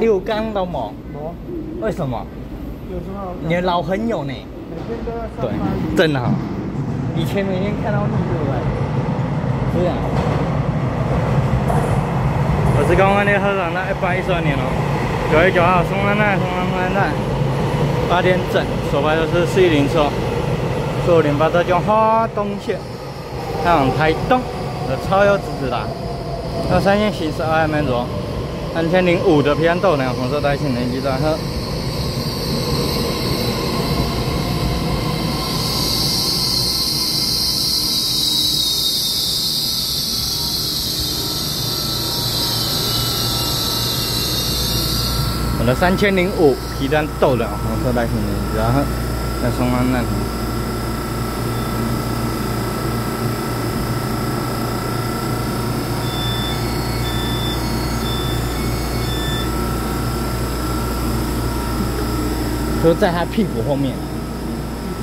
六缸都冇，为什么？你的老朋友呢？每天都要上对班。，真的好。以前每天看到你，对不对？是啊。我是刚刚的合长，那一百一十二年哦，九月九号，松山站，松山站，八点整，首发都是四一零车，四五零八这叫花东线，向台东的超优直直的，那三线行驶二门左，三千零五的平安豆呢，红色带性能机站和。我的三千零五皮单豆的红色带性能，然后在松安那里。就在他屁股后面，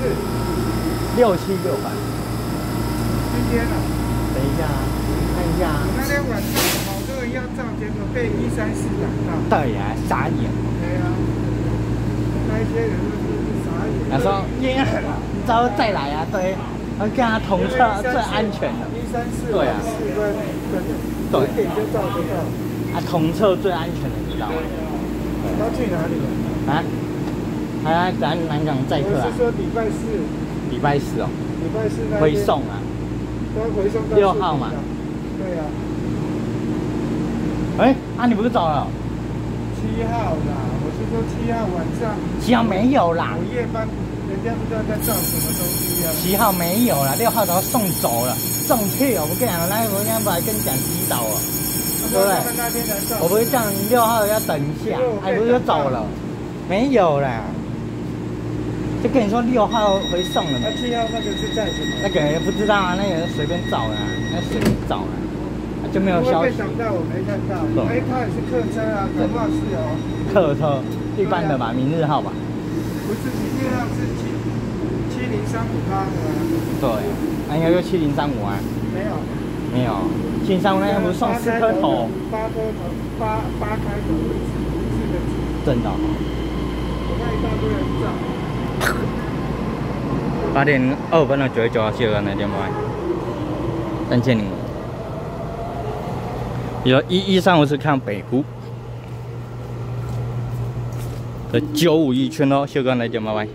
是六七六吧。今天啊，等一下啊，看一下啊。那天晚上好多人要照，结果被一三四挡到。对呀、傻眼。对啊，那一些人都是傻眼。他说：“你你之后再来啊，对，要跟他同车最安全的。一三四对啊四分，对一点就照得到。啊，同车最安全的，你知道吗？他去哪里了？啊，还要咱南港载客啊我是，说礼拜四，礼拜四哦，礼拜四那天回送啊。都回送到六号嘛。对啊，哎，啊，你不是走了？七号啦，我是说七号晚上七号没有啦午，夜班，人家不知道在照什么东西啊。七号没有啦，六号都要送走了，送去哦。我跟你讲，那我刚刚本来跟你讲洗澡哦，对不对，我不是叫你六号要等一下，还不是就走了？没有啦，就跟你说六号回送了嘛？那七号那个是在什么？那个也不知道啊，那个人随便找的、啊，那随便找的、啊，就没有消息。没想到，我没看到。对哎，他也是客车啊，搞不好是哦。客车一般的吧，明日号吧。不是，明日号是七七零三五八的啊，对，那应该就七零三五啊，没有。没有，七零三五那天不是送四颗头，八颗头，八八开头四个字。真的哦、我看一大堆人照。八点二分的九月九号谢哥那天买，三千零五。有一一三五是看北湖九五一圈哦，谢哥来点拜拜。